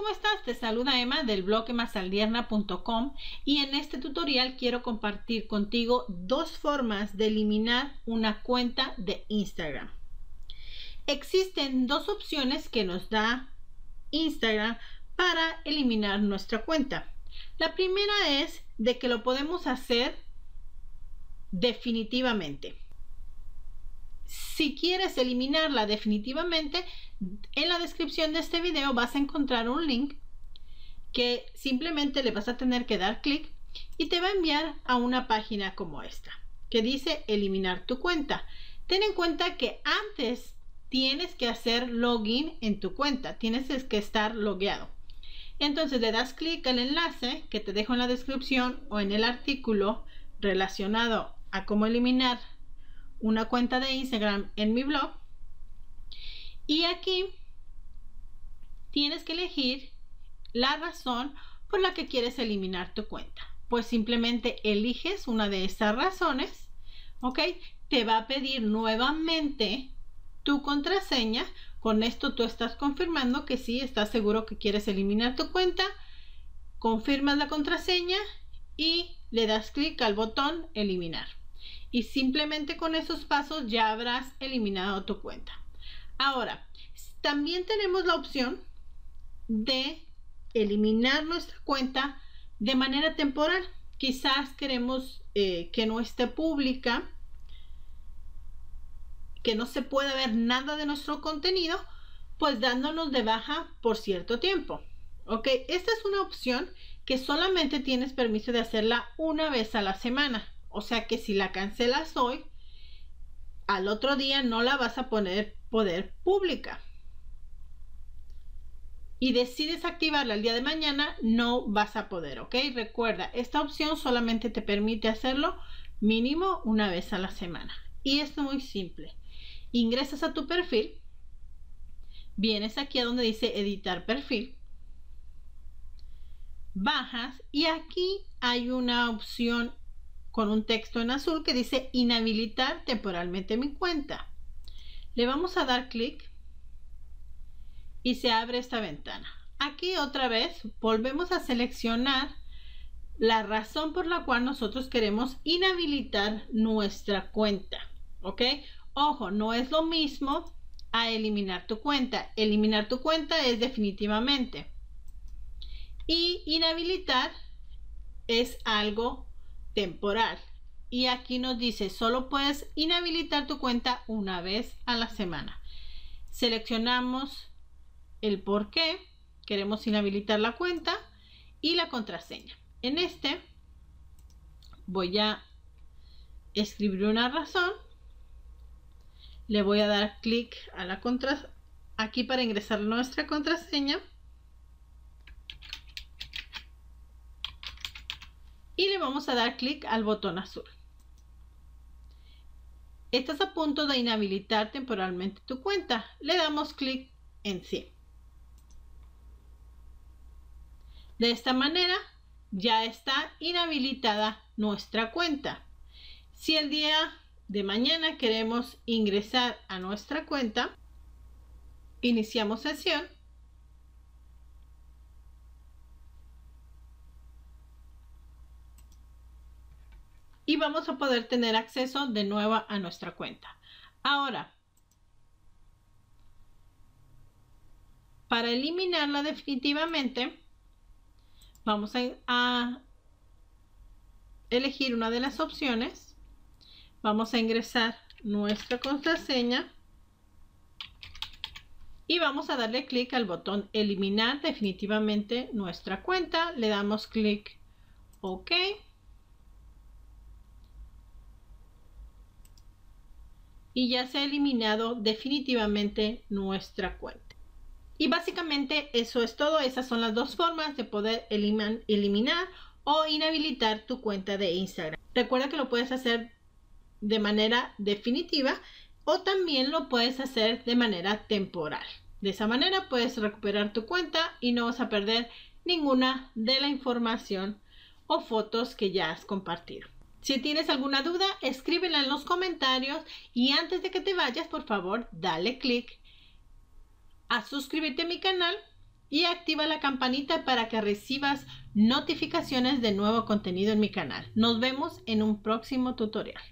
¿cómo estás? Te saluda Emma del blog emasaldierna.com y en este tutorial quiero compartir contigo dos formas de eliminar una cuenta de Instagram. Existen dos opciones que nos da Instagram para eliminar nuestra cuenta. La primera es de que lo podemos hacer definitivamente. Si quieres eliminarla definitivamente, en la descripción de este video vas a encontrar un link que simplemente le vas a tener que dar clic y te va a enviar a una página como esta que dice eliminar tu cuenta. Ten en cuenta que antes tienes que hacer login en tu cuenta, tienes que estar logueado. Entonces le das clic al enlace que te dejo en la descripción o en el artículo relacionado a cómo eliminar una cuenta de Instagram en mi blog. Y aquí tienes que elegir la razón por la que quieres eliminar tu cuenta. Pues simplemente eliges una de estas razones, ¿ok? Te va a pedir nuevamente tu contraseña. Con esto tú estás confirmando que sí, estás seguro que quieres eliminar tu cuenta. Confirmas la contraseña y le das clic al botón eliminar y simplemente con esos pasos ya habrás eliminado tu cuenta. Ahora, también tenemos la opción de eliminar nuestra cuenta de manera temporal. Quizás queremos eh, que no esté pública, que no se pueda ver nada de nuestro contenido, pues dándonos de baja por cierto tiempo. Ok, esta es una opción que solamente tienes permiso de hacerla una vez a la semana. O sea que si la cancelas hoy, al otro día no la vas a poner poder pública. Y decides activarla el día de mañana, no vas a poder, ¿ok? Recuerda, esta opción solamente te permite hacerlo mínimo una vez a la semana. Y es muy simple. Ingresas a tu perfil, vienes aquí a donde dice editar perfil, bajas y aquí hay una opción con un texto en azul que dice inhabilitar temporalmente mi cuenta. Le vamos a dar clic y se abre esta ventana. Aquí otra vez volvemos a seleccionar la razón por la cual nosotros queremos inhabilitar nuestra cuenta. ¿Ok? Ojo, no es lo mismo a eliminar tu cuenta. Eliminar tu cuenta es definitivamente. Y inhabilitar es algo temporal. Y aquí nos dice, solo puedes inhabilitar tu cuenta una vez a la semana. Seleccionamos el por qué queremos inhabilitar la cuenta y la contraseña. En este voy a escribir una razón. Le voy a dar clic a la contra aquí para ingresar nuestra contraseña. Y le vamos a dar clic al botón azul. Estás a punto de inhabilitar temporalmente tu cuenta. Le damos clic en sí. De esta manera ya está inhabilitada nuestra cuenta. Si el día de mañana queremos ingresar a nuestra cuenta, iniciamos sesión y vamos a poder tener acceso de nuevo a nuestra cuenta. Ahora, para eliminarla definitivamente, vamos a, a elegir una de las opciones. Vamos a ingresar nuestra contraseña y vamos a darle clic al botón eliminar definitivamente nuestra cuenta. Le damos clic OK. Y ya se ha eliminado definitivamente nuestra cuenta. Y básicamente eso es todo. Esas son las dos formas de poder eliminar o inhabilitar tu cuenta de Instagram. Recuerda que lo puedes hacer de manera definitiva o también lo puedes hacer de manera temporal. De esa manera puedes recuperar tu cuenta y no vas a perder ninguna de la información o fotos que ya has compartido. Si tienes alguna duda, escríbela en los comentarios y antes de que te vayas, por favor, dale click a suscribirte a mi canal y activa la campanita para que recibas notificaciones de nuevo contenido en mi canal. Nos vemos en un próximo tutorial.